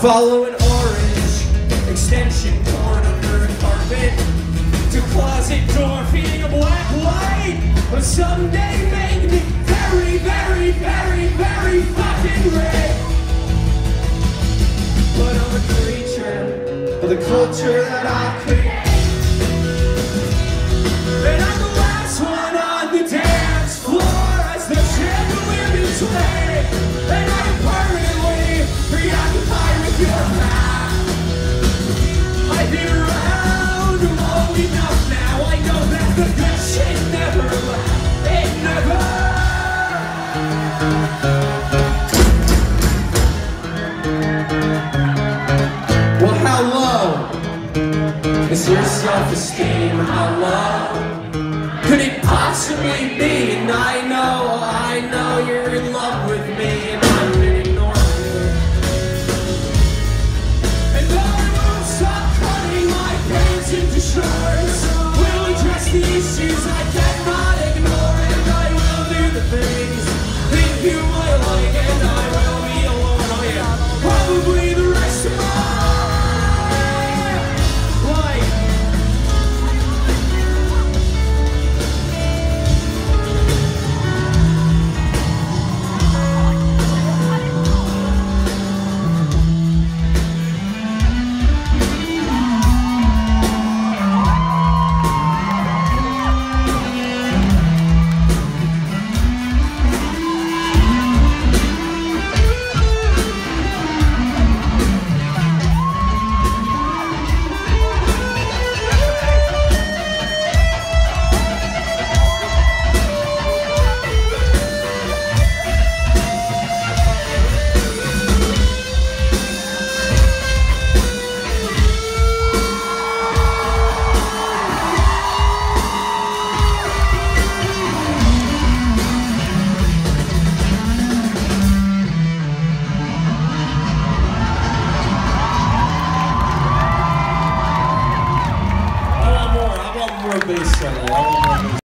Follow an orange extension cord under a carpet to closet door, feeding a black light. But someday make me very, very, very, very fucking rich. But I'm a creature of the culture that I create. And I'm the last one on the dance floor as the chandelier sway. And I Well, how low is your self-esteem? How low could it possibly be? I